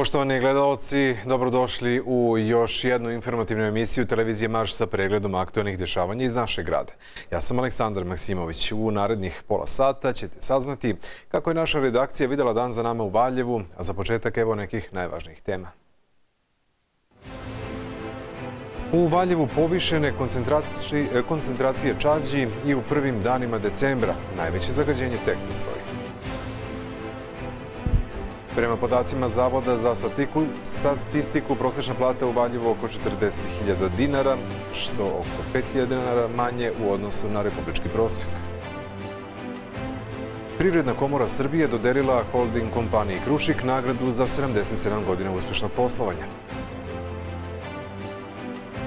Poštovani gledalci, dobrodošli u još jednu informativnu emisiju televizije Marš sa pregledom aktualnih dešavanja iz našeg grada. Ja sam Aleksandar Maksimović. U narednih pola sata ćete saznati kako je naša redakcija videla dan za nama u Valjevu, a za početak evo nekih najvažnijih tema. U Valjevu povišene koncentracije čađi i u prvim danima decembra. Najveće zagađenje tek stoji. Prema podacima Zavoda za statistiku, prosječna plata u Valjevu oko 40.000 dinara, što oko 5.000 dinara manje u odnosu na republički prosjek. Privredna komora Srbije dodelila holding kompaniji Krušik nagradu za 77 godina uspješnog poslovanja.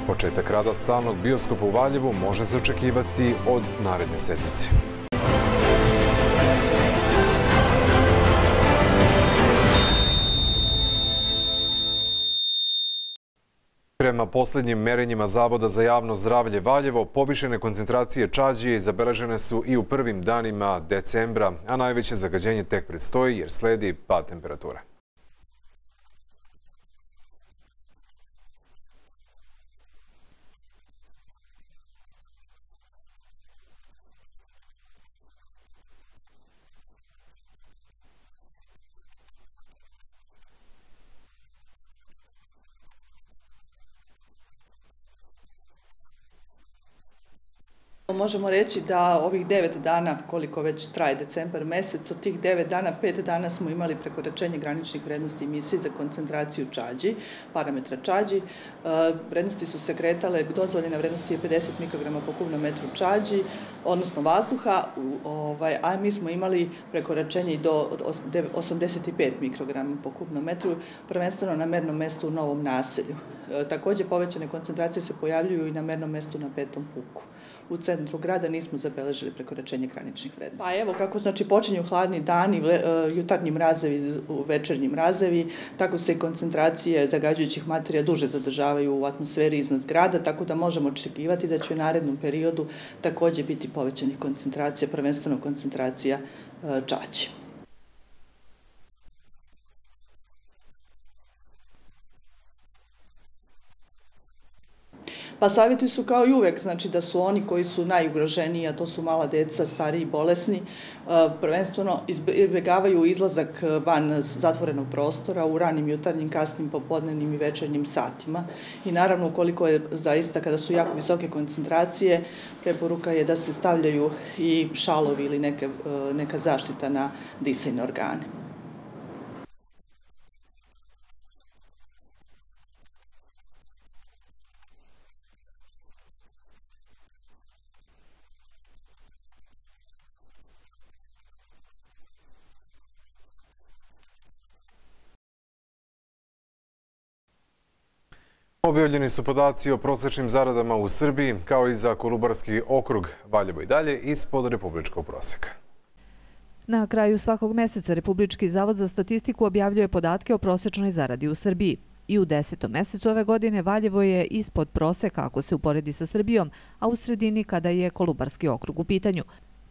Početak rada stalnog bioskopa u Valjevu može se očekivati od naredne sedmice. Prema poslednjim merenjima Zavoda za javno zdravlje Valjevo, povišene koncentracije čađije zabeležene su i u prvim danima decembra, a najveće zagađenje tek predstoji jer sledi pad temperature. Možemo reći da ovih devet dana, koliko već traje decembar mesec, od tih devet dana, pet dana smo imali prekoračenje graničnih vrednosti emisije za koncentraciju čađi, parametra čađi. E, vrednosti su se kretale, dozvoljena vrednosti je 50 mikrograma po kubnom metru čađi, odnosno vazduha, ovaj, a mi smo imali prekoračenje do 85 mikrograma po kubnom metru, prvenstveno na mernom mestu u Novom naselju. E, takođe, povećane koncentracije se pojavljuju i na mernom mestu na Petom puku u centru grada nismo zabeležili prekoračenje graničnih vrednosti. Pa evo kako znači počinju hladni dani, e, jutarnji mrazevi, večernji mrazevi, tako se i koncentracije zagađujućih materija duže zadržavaju u atmosferi iznad grada, tako da možemo očekivati da će u narednom periodu takođe biti povećanih koncentracija, prvenstveno koncentracija e, Pa savjeti su kao i uvek, znači da su oni koji su najugroženiji, a to su mala deca, stari i bolesni, e, prvenstveno izbjegavaju izlazak van zatvorenog prostora u ranim jutarnjim, kasnim, popodnevnim i večernjim satima. I naravno, ukoliko je zaista, kada su jako visoke koncentracije, preporuka je da se stavljaju i šalovi ili neke, e, neka zaštita na disajne organe. Objavljeni su podaci o prosečnim zaradama u Srbiji, kao i za Kolubarski okrug Valjevo i dalje ispod republičkog proseka. Na kraju svakog meseca Republički zavod za statistiku objavljuje podatke o prosečnoj zaradi u Srbiji. I u desetom mesecu ove godine Valjevo je ispod proseka ako se uporedi sa Srbijom, a u sredini kada je Kolubarski okrug u pitanju.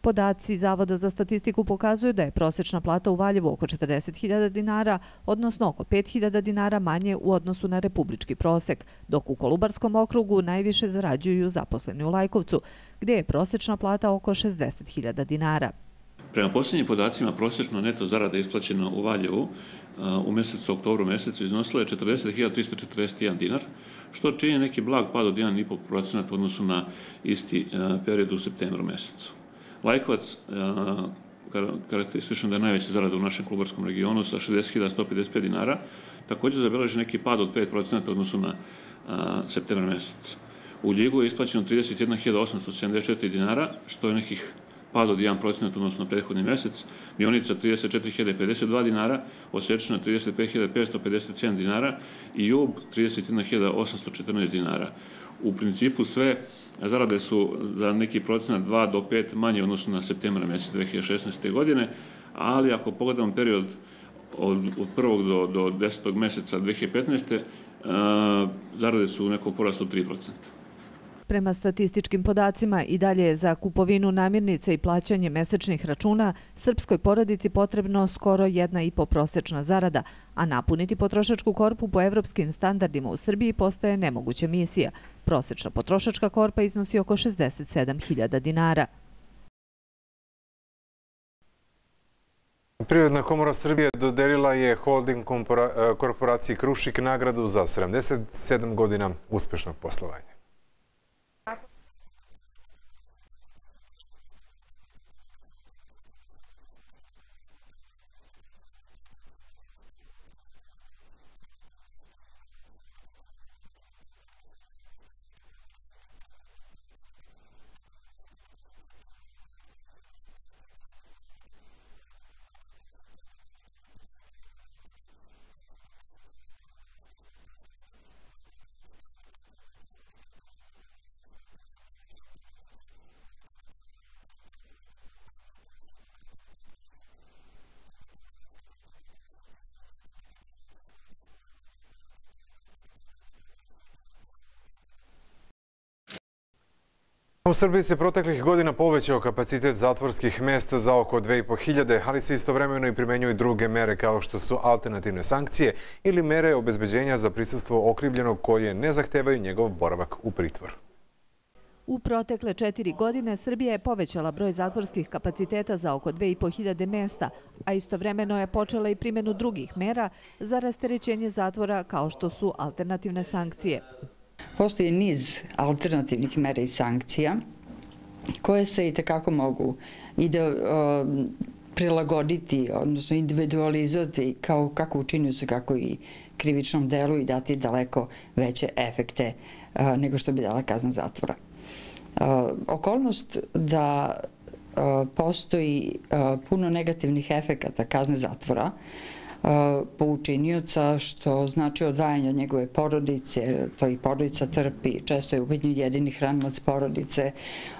Podaci Zavoda za statistiku pokazuju da je prosječna plata u Valjevu oko 40.000 dinara, odnosno oko 5.000 dinara manje u odnosu na republički prosek, dok u Kolubarskom okrugu najviše zarađuju zaposleni u Lajkovcu, gdje je prosječna plata oko 60.000 dinara. Prema posljednjim podacima, prosječno neto zarada isplaćena u Valjevu u mesecu, oktobru mesecu, iznosila je 40.341 dinar, što čini neki blag pad od 1,5% u odnosu na isti period u septembru mesecu. Lajkovac, karakteristično da je najveća zarada u našem klubarskom regionu sa 60.155 dinara, takođe zabeleži neki pad od 5% odnosu na septembar mesec. U Ljigu je isplaćeno 31.874 dinara, što je nekih pad od 1% odnosno na prethodni mesec, Mionica 34.052 dinara, Osečina 35.557 dinara i Jub 31.814 dinara. U principu sve zarade su za neki procenat 2 do 5 manje odnosno na septembra mesec 2016. godine, ali ako pogledamo period od, od prvog do, do desetog meseca 2015. Uh, zarade su u nekom porastu 3%. Prema statističkim podacima i dalje je za kupovinu namirnica i plaćanje mesečnih računa srpskoj porodici potrebno skoro jedna i po prosečna zarada, a napuniti potrošačku korpu po evropskim standardima u Srbiji postaje nemoguća misija. Prosečna potrošačka korpa iznosi oko 67.000 dinara. Privredna komora Srbije dodelila je holding korporaciji Krušik nagradu za 77 godina uspešnog poslovanja. U Srbiji se proteklih godina povećao kapacitet zatvorskih mesta za oko 2500, ali se istovremeno i primenjuju druge mere kao što su alternativne sankcije ili mere obezbeđenja za prisustvo okrivljenog koje ne zahtevaju njegov boravak u pritvoru. U protekle četiri godine Srbija je povećala broj zatvorskih kapaciteta za oko 2500 mesta, a istovremeno je počela i primjenu drugih mera za rasterećenje zatvora kao što su alternativne sankcije. Postoji niz alternativnih mera i sankcija koje se i tekako mogu ide, prilagoditi, odnosno individualizovati kao kako učinju se, kako i krivičnom delu i dati daleko veće efekte nego što bi dala kazna zatvora. Okolnost da postoji puno negativnih efekata kazne zatvora po učinioca, što znači odvajanje od njegove porodice, to i porodica trpi, često je u jedini hranilac porodice,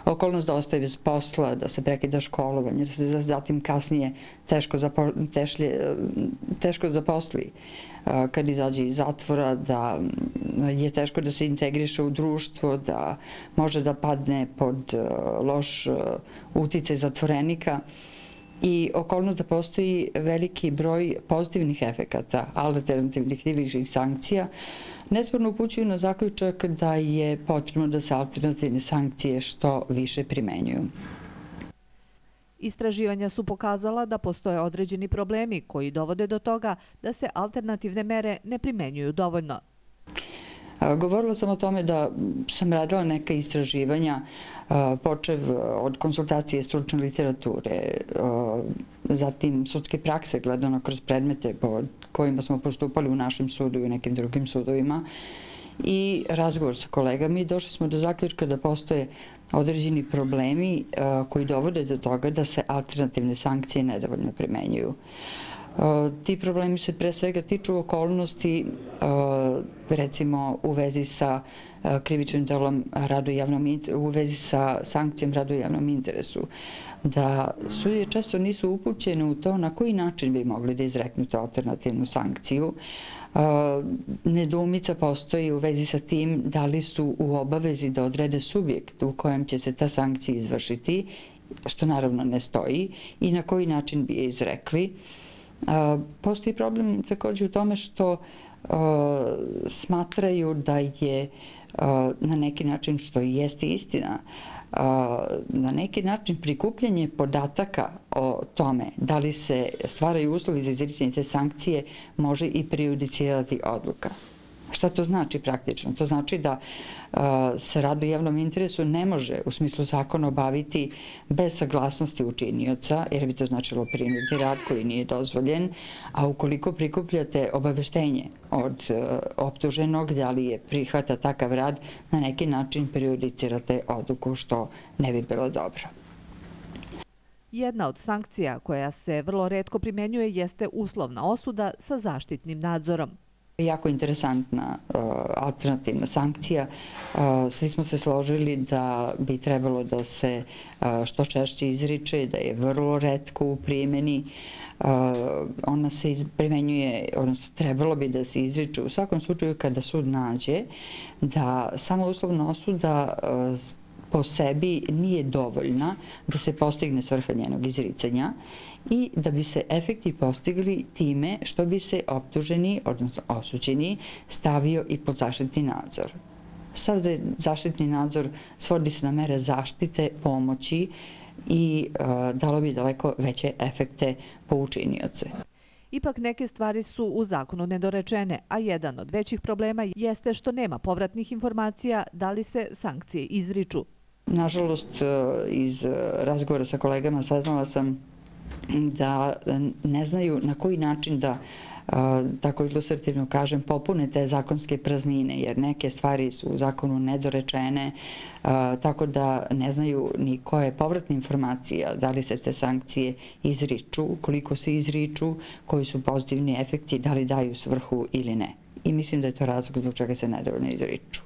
okolnost da ostaje bez posla, da se prekida školovanje, da se zatim kasnije teško, tešlje, teško zaposli kad izađe iz zatvora, da je teško da se integriše u društvo, da može da padne pod loš uticaj zatvorenika i okolnost da postoji veliki broj pozitivnih efekata alternativnih ili sankcija, nesporno upućuju na zaključak da je potrebno da se alternativne sankcije što više primenjuju. Istraživanja su pokazala da postoje određeni problemi koji dovode do toga da se alternativne mere ne primenjuju dovoljno. Govorila sam o tome da sam radila neka istraživanja, počev od konsultacije stručne literature, zatim sudske prakse gledano kroz predmete po kojima smo postupali u našem sudu i u nekim drugim sudovima i razgovor sa kolegami. Došli smo do zaključka da postoje određeni problemi koji dovode do toga da se alternativne sankcije nedovoljno primenjuju. Ti problemi se pre svega tiču okolnosti, recimo u vezi sa krivičnim delom radu javnom, u vezi sa sankcijom radu javnom interesu, da sudije često nisu upućene u to na koji način bi mogli da izreknu to alternativnu sankciju. Nedumica postoji u vezi sa tim da li su u obavezi da odrede subjekt u kojem će se ta sankcija izvršiti, što naravno ne stoji, i na koji način bi je izrekli. Postoji problem također u tome što smatraju da je na neki način, što i jeste istina, na neki način prikupljanje podataka o tome da li se stvaraju uslovi za izricanje te sankcije može i prejudicirati odluka. Šta to znači praktično? To znači da se rad u javnom interesu ne može u smislu zakona obaviti bez saglasnosti učinioca, jer bi to značilo prinuti rad koji nije dozvoljen, a ukoliko prikupljate obaveštenje od optuženog da li je prihvata takav rad, na neki način prejudicirate odluku što ne bi bilo dobro. Jedna od sankcija koja se vrlo redko primjenjuje jeste uslovna osuda sa zaštitnim nadzorom. Jako interesantna uh, alternativna sankcija. Uh, svi smo se složili da bi trebalo da se uh, što češće izriče, da je vrlo redko u primjeni. Ona se primenjuje, odnosno trebalo bi da se izriče u svakom slučaju kada sud nađe da samo uslovna osuda po sebi nije dovoljna da se postigne svrha njenog izricanja i da bi se efekti postigli time što bi se optuženi, odnosno osuđeni, stavio i pod zaštitni nadzor. Sav zaštitni nadzor svodi se na mere zaštite, pomoći i uh, dalo bi daleko veće efekte po učinioce. Ipak neke stvari su u zakonu nedorečene, a jedan od većih problema jeste što nema povratnih informacija da li se sankcije izriču. Nažalost, iz razgovora sa kolegama saznala sam da ne znaju na koji način da tako ilustrativno kažem, popune te zakonske praznine, jer neke stvari su u zakonu nedorečene, tako da ne znaju ni koja je povratna informacija, da li se te sankcije izriču, koliko se izriču, koji su pozitivni efekti, da li daju svrhu ili ne. I mislim da je to razlog zbog čega se nedovoljno izriču.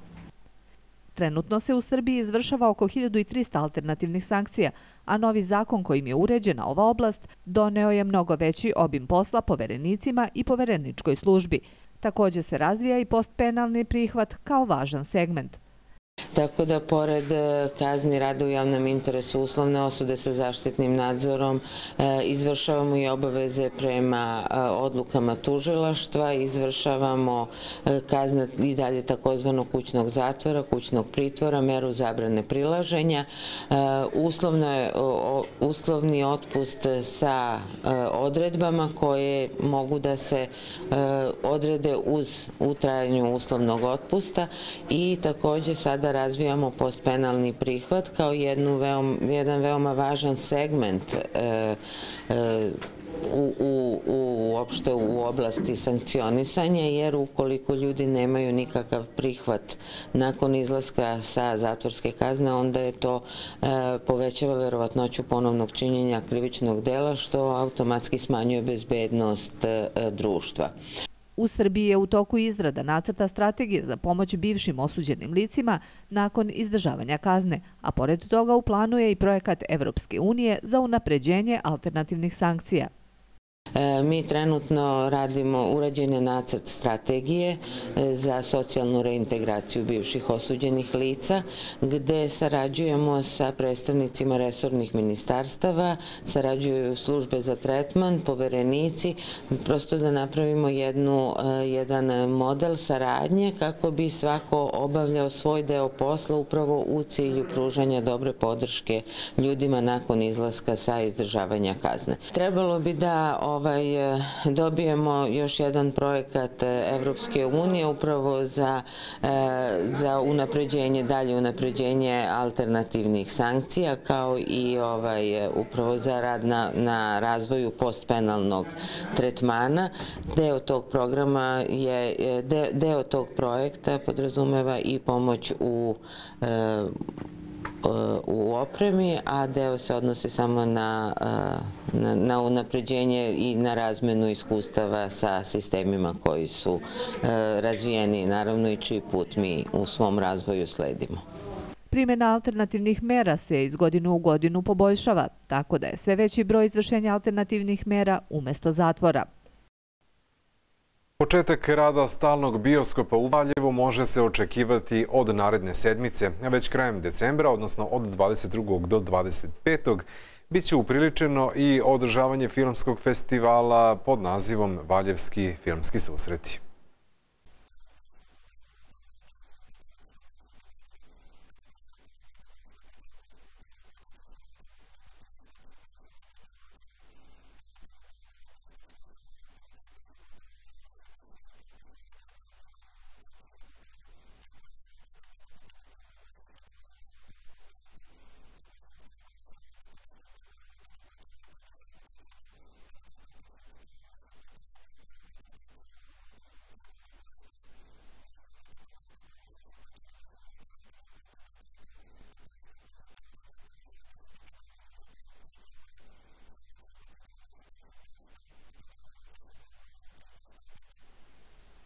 Trenutno se u Srbiji izvršava oko 1300 alternativnih sankcija, a novi zakon kojim je uređena ova oblast doneo je mnogo veći obim posla poverenicima i povereničkoj službi. Također se razvija i postpenalni prihvat kao važan segment. Tako da pored e, kazni rada u javnom interesu uslovne osude sa zaštitnim nadzorom e, izvršavamo i obaveze prema e, odlukama tužilaštva, izvršavamo kazne i dalje takozvano kućnog zatvora, kućnog pritvora, meru zabrane prilaženja, uslovni otpust sa odredbama koje mogu da se odrede uz utrajanju uslovnog otpusta i takođe sada razvijamo postpenalni prihvat kao jednu jedan veoma važan segment e, e, u, u, u, uopšte u oblasti sankcionisanja, jer ukoliko ljudi nemaju nikakav prihvat nakon izlaska sa zatvorske kazne, onda je to e, povećava verovatnoću ponovnog činjenja krivičnog dela, što automatski smanjuje bezbednost društva. U Srbiji je u toku izrada nacrta strategije za pomoć bivšim osuđenim licima nakon izdržavanja kazne, a pored toga u planu je i projekat Evropske unije za unapređenje alternativnih sankcija. E, mi trenutno radimo urađene nacrt strategije e, za socijalnu reintegraciju bivših osuđenih lica, gde sarađujemo sa predstavnicima resornih ministarstava, sarađuju službe za tretman, poverenici, prosto da napravimo jednu, e, jedan model saradnje kako bi svako obavljao svoj deo posla upravo u cilju pružanja dobre podrške ljudima nakon izlaska sa izdržavanja kazne. Trebalo bi da ovaj, e, dobijemo još jedan projekat e, Evropske unije upravo za, e, za unapređenje, dalje unapređenje alternativnih sankcija kao i ovaj, upravo za rad na, na razvoju postpenalnog tretmana. Deo tog programa je, de, deo tog projekta podrazumeva i pomoć u u opremi, a deo se odnosi samo na, na, na unapređenje i na razmenu iskustava sa sistemima koji su razvijeni, naravno i čiji put mi u svom razvoju sledimo. Primjena alternativnih mera se iz godinu u godinu poboljšava, tako da je sve veći broj izvršenja alternativnih mera umesto zatvora. Početak rada stalnog bioskopa u Valjevu može se očekivati od naredne sedmice, već krajem decembra, odnosno od 22. do 25. Biće upriličeno i održavanje filmskog festivala pod nazivom Valjevski filmski susreti.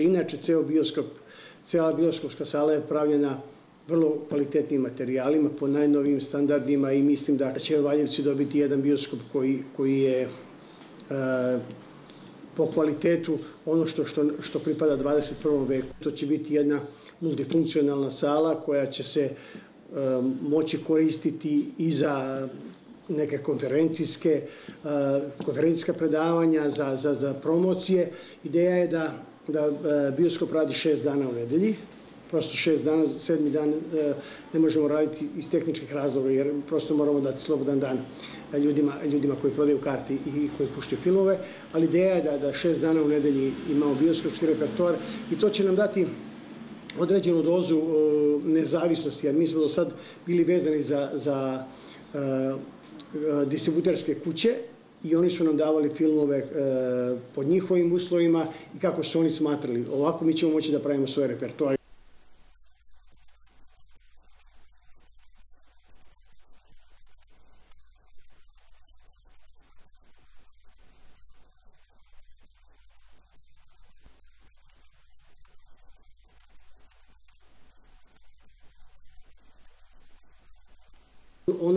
Inače, ceo bioskop, cela bioskopska sala je pravljena vrlo kvalitetnim materijalima po najnovijim standardima i mislim da će Valjevci dobiti jedan bioskop koji, koji je e, po kvalitetu ono što, što, pripada 21. veku. To će biti jedna multifunkcionalna sala koja će se e, moći koristiti i za neke konferencijske, e, konferencijska predavanja, za, za, za promocije. Ideja je da, da e, bioskop radi šest dana u nedelji, prosto šest dana, sedmi dan e, ne možemo raditi iz tehničkih razloga, jer prosto moramo dati slobodan dan ljudima, ljudima koji prodaju karti i koji puštaju filmove, ali ideja je da, da šest dana u nedelji imamo bioskopski repertoar i to će nam dati određenu dozu nezavisnosti, jer mi smo do sad bili vezani za, za distributerske kuće i oni su nam davali filmove pod njihovim uslovima i kako su oni smatrali. Ovako mi ćemo moći da pravimo svoje repertoare.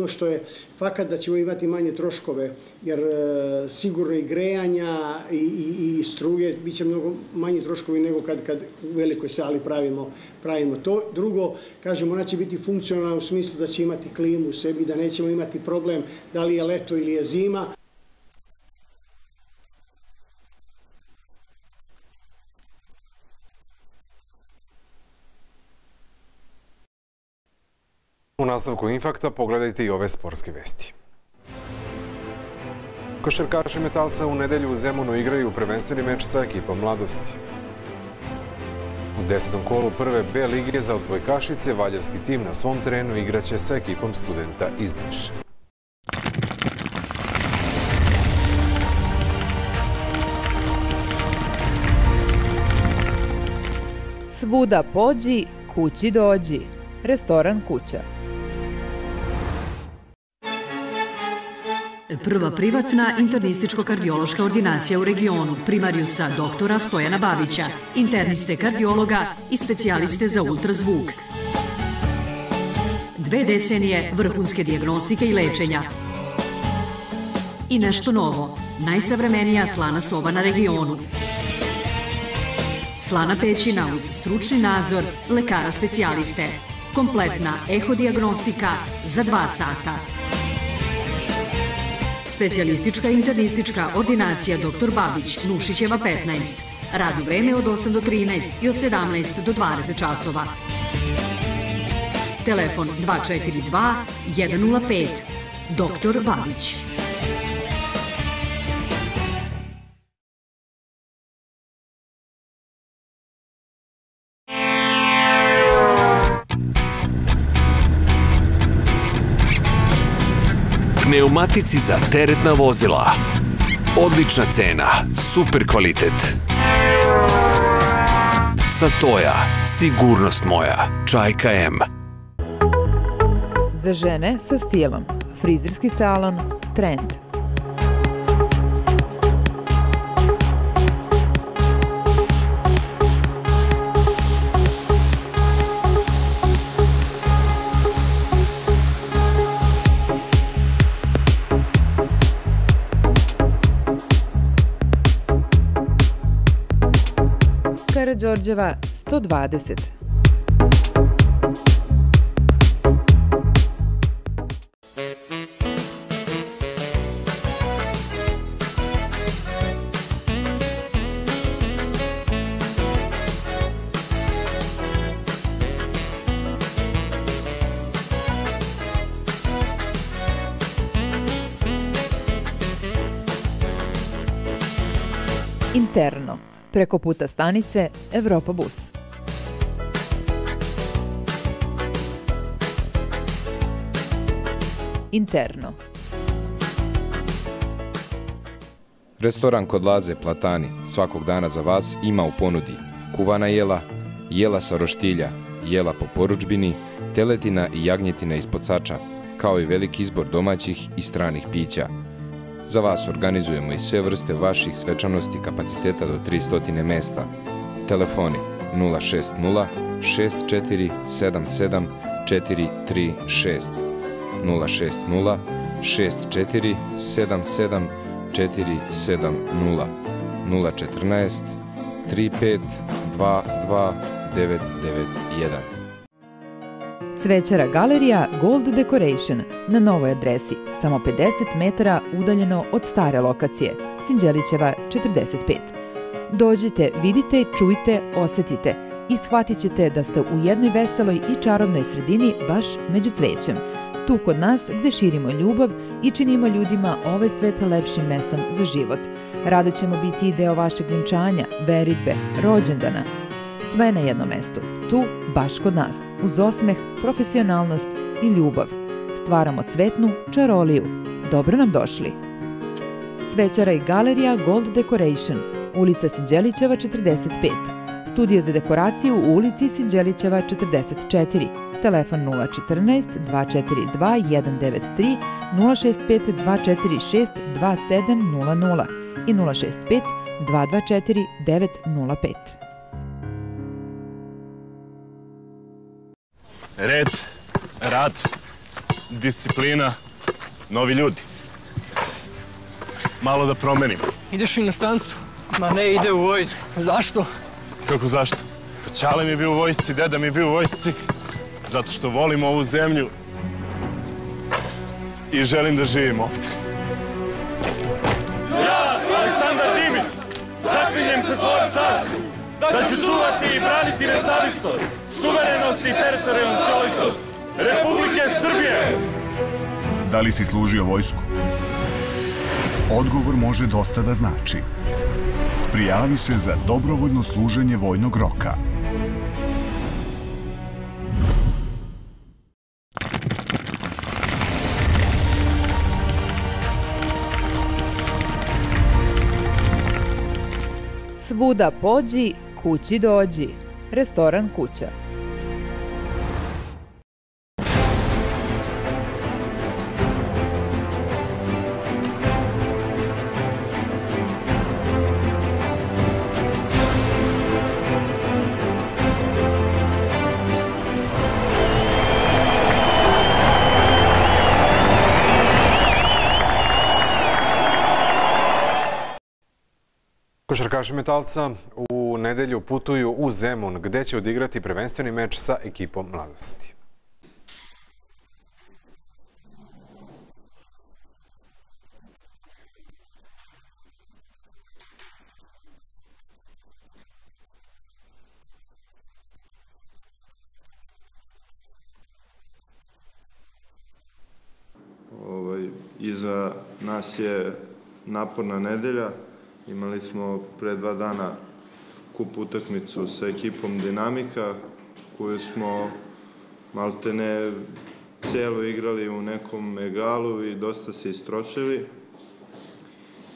Ono što je fakat da ćemo imati manje troškove, jer e, sigurno i grejanja i, i, struje bit će mnogo manje troškovi nego kad, kad u velikoj sali pravimo, pravimo to. Drugo, kažemo, ona će biti funkcionalna u smislu da će imati klimu u sebi, da nećemo imati problem da li je leto ili je zima. Nastavku Infakta pogledajte i ove sportske vesti. Košarkaši metalca u nedelju u Zemunu igraju prvenstveni meč sa ekipom mladosti. U desetom kolu prve B lige za odbojkašice Valjevski tim na svom terenu igraće sa ekipom studenta iz Niša. Svuda pođi, kući dođi. Restoran Kuća. Prva privatna internističko-kardiološka ordinacija u regionu, primariusa doktora Stojana Babića, interniste kardiologa i specijaliste za ultrazvuk. Dve decenije vrhunske diagnostike i lečenja. I nešto novo, najsavremenija slana soba na regionu. Slana pećina uz stručni nadzor lekara specijaliste. Kompletna ehodiagnostika za dva sata. Specijalistička internistička ordinacija dr. Babić, Nušićeva 15. Radno vreme od 8 do 13 i od 17 do 20 časova. Telefon 242 105. Dr. Babić. Pneumatici za teretna vozila. Odlična cena, super kvalitet. Satoja, sigurnost moja. Čajka M. Za žene sa stilom. Frizerski salon Trend. Karađorđeva 120. Interno preko puta stanice Evropa Bus. Interno. Restoran kod Laze Platani svakog dana za vas ima u ponudi kuvana jela, jela sa roštilja, jela po poručbini, teletina i jagnjetina ispod sača, kao i veliki izbor domaćih i stranih pića – Za vas organizujemo i sve vrste vaših svečanosti kapaciteta do 300 mesta. Telefoni 060 6477 436 060 6477 470 014 35 22 991 Cvećara galerija Gold Decoration na novoj adresi, samo 50 metara udaljeno od stare lokacije, Sinđelićeva 45. Dođite, vidite, čujte, osetite i shvatit ćete da ste u jednoj veseloj i čarobnoj sredini baš među cvećem, tu kod nas gde širimo ljubav i činimo ljudima ovaj svet lepšim mestom za život. Rado ćemo biti i deo vašeg vinčanja, veritbe, rođendana. Sve na jednom mestu, tu, baš kod nas, uz osmeh, profesionalnost i ljubav. Stvaramo cvetnu čaroliju. Dobro nam došli! Cvećara i galerija Gold Decoration, ulica Sinđelićeva 45, studio za dekoraciju u ulici Sinđelićeva 44, telefon 014 242 193 065 246 2700 i 065 224 905. Red, rad, disciplina, novi ljudi. Malo da promenim. Ideš u inostranstvo? Ma ne, ide u vojsku. Zašto? Kako zašto? Pa Čale mi je bio u vojsci, deda mi je bio u vojsci. Zato što volim ovu zemlju i želim da živim ovde. Ja, Aleksandar Dimić, zaklinjem se svojom čašću da ću čuvati i braniti nezavisnost, suverenost i teritorijalnu celitost Republike Srbije. Da li si služio vojsku? Odgovor može dosta da znači. Prijavi se za dobrovoljno služenje vojnog roka. Svuda pođi, kući dođi. Restoran Kuća. Košarkaši metalca u nedelju putuju u Zemun, gde će odigrati prvenstveni meč sa ekipom mladosti. Ovaj, iza nas je naporna nedelja. Imali smo pre dva dana kup utakmicu sa ekipom Dinamika, koju smo maltene celo igrali u nekom egalu i dosta se istrošili.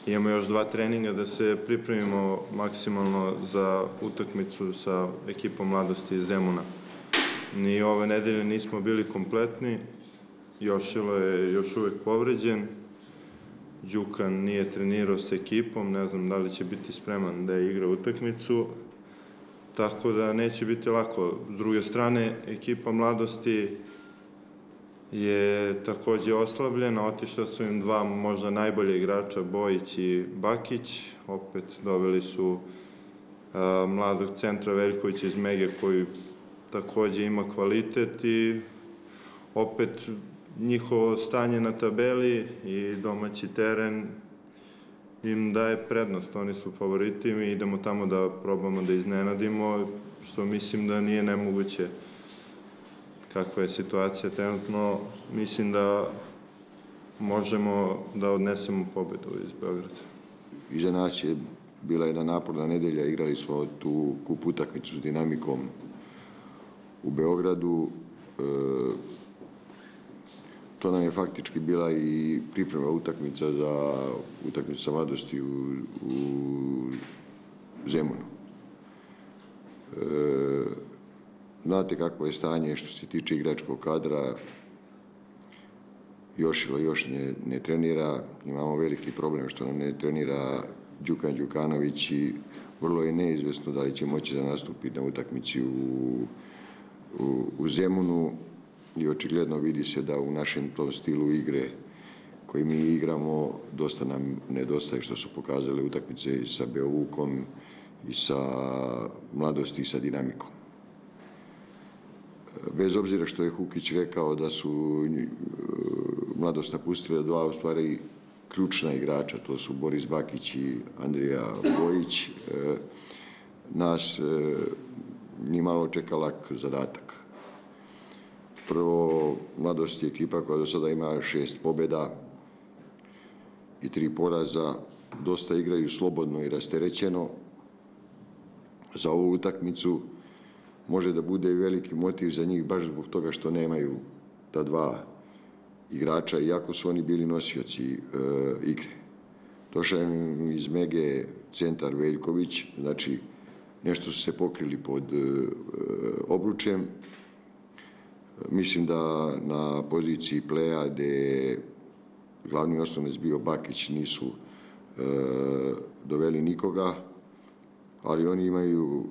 Imamo još dva treninga da se pripremimo maksimalno za utakmicu sa ekipom mladosti iz Zemuna. Ni ove nedelje nismo bili kompletni, Jošilo je još uvek povređen, Đukan nije trenirao sa ekipom, ne znam da li će biti spreman da igra utakmicu, tako da neće biti lako. S druge strane, ekipa mladosti je takođe oslabljena, otišla su im dva možda najbolje igrača, Bojić i Bakić, opet dobili su a, mladog centra Veljkovića iz Mege koji takođe ima kvalitet i opet njihovo stanje na tabeli i domaći teren im daje prednost. Oni su favoriti mi idemo tamo da probamo da iznenadimo, što mislim da nije nemoguće kakva je situacija trenutno. Mislim da možemo da odnesemo pobedu iz Beograda. Iza nas je bila jedna naporna nedelja, igrali smo tu kup utakmicu s dinamikom u Beogradu. E, to nam je faktički bila i priprema utakmica za utakmicu sa mladosti u, u Zemunu. E, znate kako je stanje što se tiče igračkog kadra, Jošilo još ne, ne trenira, imamo veliki problem što nam ne trenira Đukan Đukanović i vrlo je neizvesno da li će moći da nastupi na utakmici u, u, u Zemunu i očigledno vidi se da u našem tom stilu igre koji mi igramo dosta nam nedostaje što su pokazali utakmice i sa Beovukom i sa mladosti i sa dinamikom. Bez obzira što je Hukić rekao da su e, mladost napustile dva u stvari ključna igrača, to su Boris Bakić i Andrija Bojić, e, nas e, ni malo čeka lak zadatak. Prvo, mladost je ekipa koja do sada ima šest pobjeda i tri poraza, dosta igraju slobodno i rasterećeno. Za ovu utakmicu može da bude veliki motiv za njih baš zbog toga što nemaju ta dva igrača, iako su oni bili nosioci e, igre. Došao je iz Mege centar Veljković, znači nešto su se pokrili pod e, obručem. Mislim da na poziciji pleja gde je glavni osnovnic bio Bakić nisu e, doveli nikoga, ali oni imaju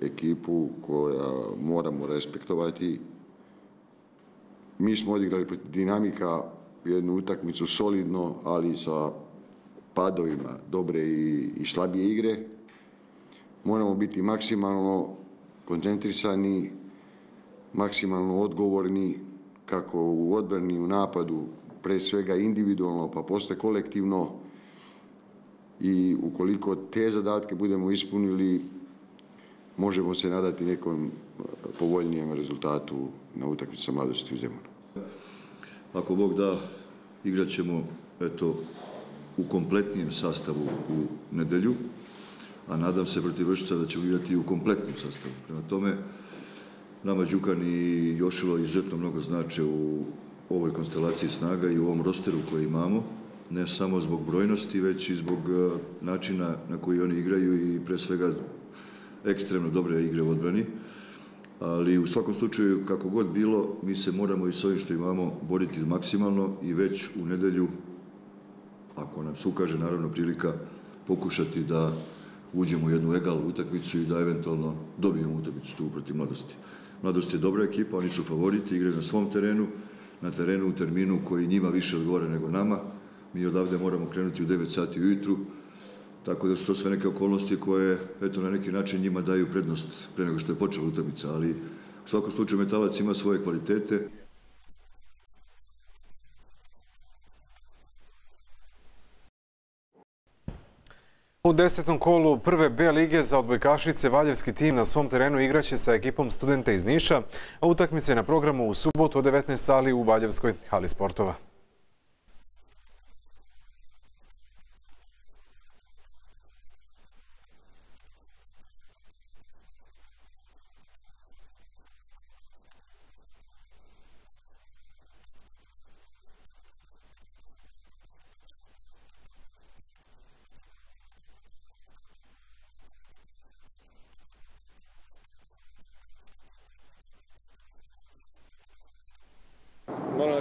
e, ekipu koja moramo respektovati Mi smo odigrali protiv dinamika jednu utakmicu solidno, ali sa padovima dobre i, i slabije igre. Moramo biti maksimalno koncentrisani, maksimalno odgovorni, kako u odbrani, u napadu, pre svega individualno, pa posle kolektivno. I ukoliko te zadatke budemo ispunili, možemo se nadati nekom povoljnijem rezultatu na utakmicu mladosti u Zemunu. Ako Bog da, igrat ćemo eto, u kompletnijem sastavu u nedelju, a nadam se protiv Vršica da ćemo igrati i u kompletnom sastavu. Prema tome, nama Đukan i Jošilo izuzetno mnogo znače u ovoj konstelaciji snaga i u ovom rosteru koji imamo, ne samo zbog brojnosti, već i zbog načina na koji oni igraju i pre svega ekstremno dobre igre u odbrani ali u svakom slučaju, kako god bilo, mi se moramo i s ovim što imamo boriti maksimalno i već u nedelju, ako nam se ukaže naravno prilika, pokušati da uđemo u jednu egalnu utakmicu i da eventualno dobijemo utakmicu tu protiv mladosti. Mladost je dobra ekipa, oni su favoriti, igraju na svom terenu, na terenu u terminu koji njima više odgovara nego nama. Mi odavde moramo krenuti u 9 sati ujutru, Tako da su to sve neke okolnosti koje, eto, na neki način njima daju prednost pre nego što je počela utakmica, ali u svakom slučaju metalac ima svoje kvalitete. U desetom kolu prve B lige za odbojkašice Valjevski tim na svom terenu igraće sa ekipom studenta iz Niša, a utakmice na programu u subotu o 19 sali u Valjevskoj hali sportova.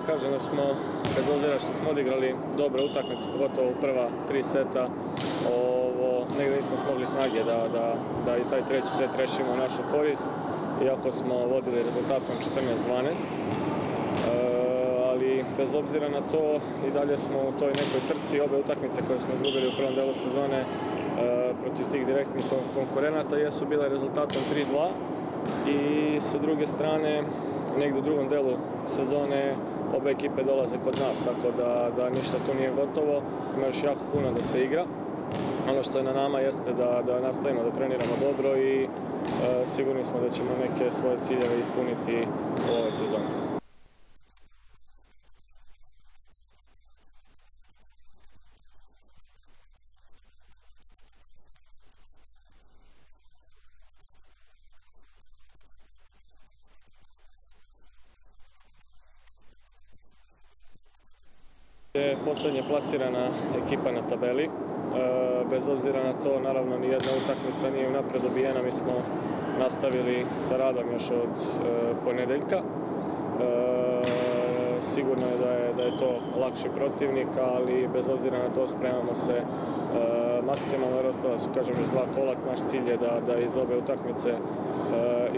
Kažem da smo, bez obzira što smo odigrali dobre utakmice, pogotovo u prva tri seta, ovo, negde nismo smogli snage da, da, da i taj treći set rešimo u našu korist, iako smo vodili rezultatom 14-12. E, ali bez obzira na to i dalje smo u toj nekoj trci obe utakmice koje smo izgubili u prvom delu sezone e, protiv tih direktnih konkurenata jesu bile rezultatom 3-2 i sa druge strane negde u drugom delu sezone obe ekipe dolaze kod nas, tako da, da ništa tu nije gotovo, ima još jako puno da se igra. Ono što je na nama jeste da, da nastavimo da treniramo dobro i e, sigurni smo da ćemo neke svoje ciljeve ispuniti u ovoj sezoni. Je poslednje plasirana ekipa na tabeli. E, bez obzira na to, naravno, ni jedna utakmica nije unapred dobijena. Mi smo nastavili sa radom još od e, ponedeljka. E, sigurno je da je, da je to lakši protivnik, ali bez obzira na to spremamo se maksimalno, jer ostala su, kažem, još dva kola. Naš cilj je da, da iz obe utakmice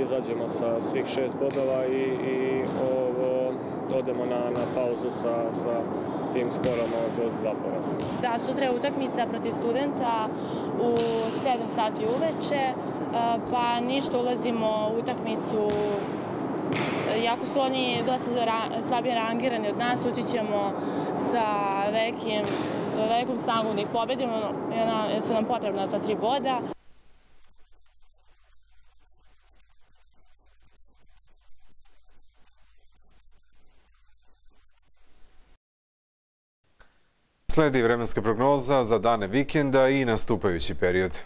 izađemo sa svih šest bodova i, i ovo, odemo na, na pauzu sa, sa tim skorom od, od dva poraza. Da, sutra je utakmica protiv studenta u 7 sati uveče, pa ništa ulazimo u utakmicu Iako su oni dosta slabije rangirani od nas, ući ćemo sa velikim, velikom snagom da ih pobedimo, jer su nam potrebna ta tri boda. Sledi vremenska prognoza za dane vikenda i nastupajući period.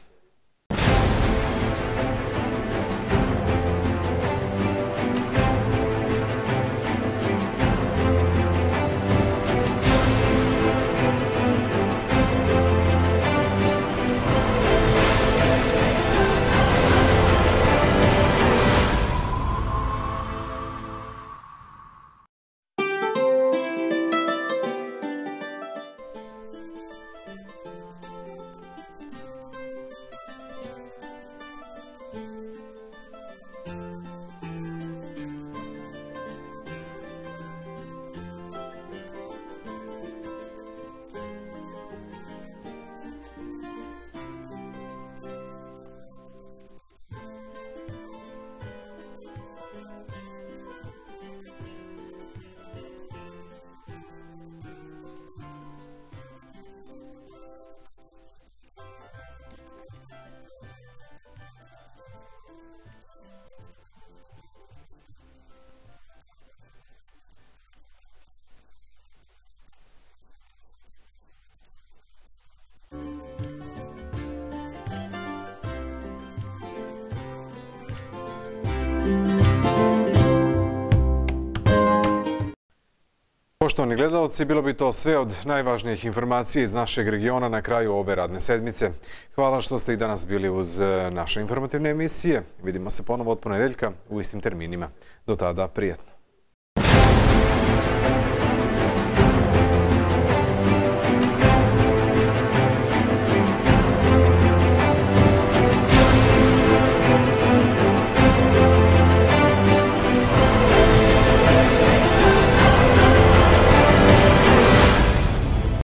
Poštovani gledalci, bilo bi to sve od najvažnijih informacija iz našeg regiona na kraju ove radne sedmice. Hvala što ste i danas bili uz naše informativne emisije. Vidimo se ponovo od ponedeljka u istim terminima. Do tada, prijatno.